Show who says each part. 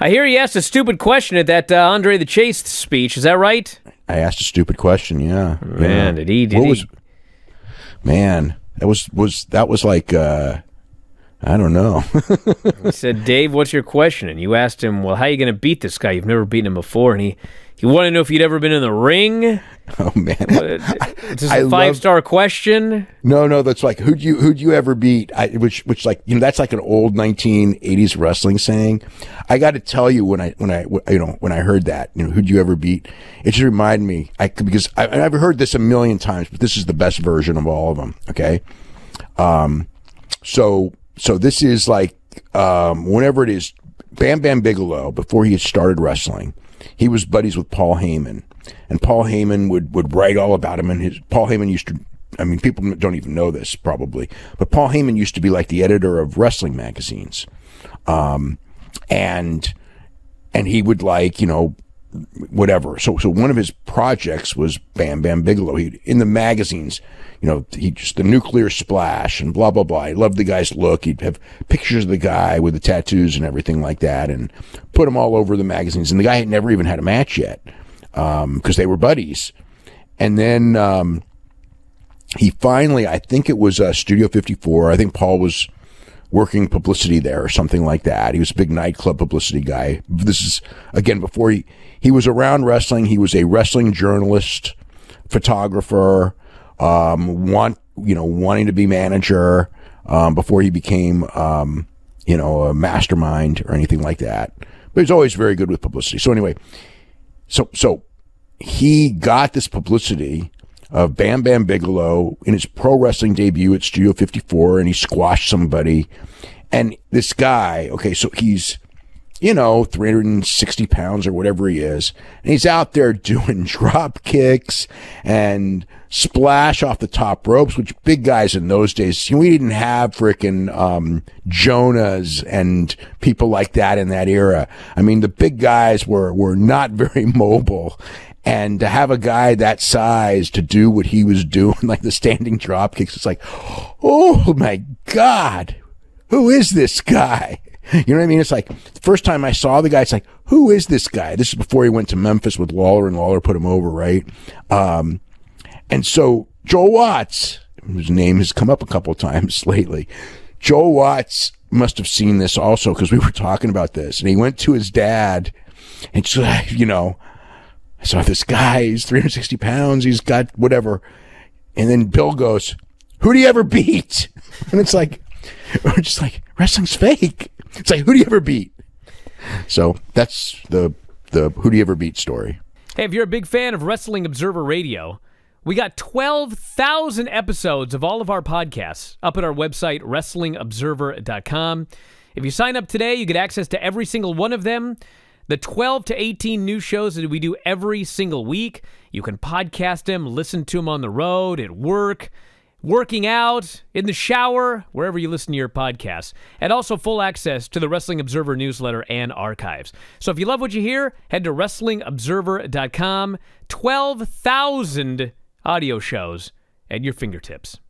Speaker 1: I hear he asked a stupid question at that uh, Andre the Chase speech. Is that right?
Speaker 2: I asked a stupid question. Yeah,
Speaker 1: Man,
Speaker 2: yeah.
Speaker 1: did he? Did
Speaker 2: what
Speaker 1: he?
Speaker 2: was? Man, that was was that was like uh, I don't know.
Speaker 1: He said, "Dave, what's your question?" And you asked him, "Well, how are you going to beat this guy? You've never beaten him before." And he he wanted to know if you'd ever been in the ring.
Speaker 2: oh man,
Speaker 1: It's just
Speaker 2: I
Speaker 1: a
Speaker 2: love-
Speaker 1: five star question.
Speaker 2: no, no, that's like who'd you who'd you ever beat? I, which which like you know that's like an old 1980s wrestling saying. I got to tell you when I when I you know when I heard that you know who'd you ever beat? It just reminded me I because I, I've heard this a million times, but this is the best version of all of them. Okay, um, so so this is like um, whenever it is Bam Bam Bigelow before he had started wrestling, he was buddies with Paul Heyman, and Paul Heyman would would write all about him. And his Paul Heyman used to. I mean, people don't even know this probably, but Paul Heyman used to be like the editor of wrestling magazines, um, and and he would like you know whatever. So so one of his projects was Bam Bam Bigelow. He in the magazines, you know, he just the nuclear splash and blah blah blah. He loved the guy's look. He'd have pictures of the guy with the tattoos and everything like that, and put them all over the magazines. And the guy had never even had a match yet because they were buddies. And then um, he finally, I think it was uh, Studio 54. I think Paul was working publicity there or something like that. He was a big nightclub publicity guy. This is again before he he was around wrestling. He was a wrestling journalist, photographer, um, want you know wanting to be manager um, before he became um, you know a mastermind or anything like that. But he's always very good with publicity. So anyway, so so he got this publicity of Bam Bam Bigelow in his pro wrestling debut at Studio 54 and he squashed somebody. And this guy, okay, so he's, you know, 360 pounds or whatever he is. And he's out there doing drop kicks and splash off the top ropes, which big guys in those days, you know, we didn't have frickin' um, Jonas and people like that in that era. I mean, the big guys were, were not very mobile. And to have a guy that size to do what he was doing, like the standing drop kicks, it's like, oh my God, who is this guy? You know what I mean? It's like the first time I saw the guy, it's like, who is this guy? This is before he went to Memphis with Lawler and Lawler put him over, right? Um, and so Joel Watts, whose name has come up a couple times lately, Joel Watts must have seen this also because we were talking about this, and he went to his dad, and you know, Saw this guy. He's 360 pounds. He's got whatever, and then Bill goes, "Who do you ever beat?" And it's like, we're just like wrestling's fake. It's like, who do you ever beat? So that's the the who do you ever beat story.
Speaker 1: Hey, if you're a big fan of Wrestling Observer Radio, we got 12,000 episodes of all of our podcasts up at our website, WrestlingObserver.com. If you sign up today, you get access to every single one of them. The 12 to 18 new shows that we do every single week. You can podcast them, listen to them on the road, at work, working out, in the shower, wherever you listen to your podcasts. And also full access to the Wrestling Observer newsletter and archives. So if you love what you hear, head to WrestlingObserver.com. 12,000 audio shows at your fingertips.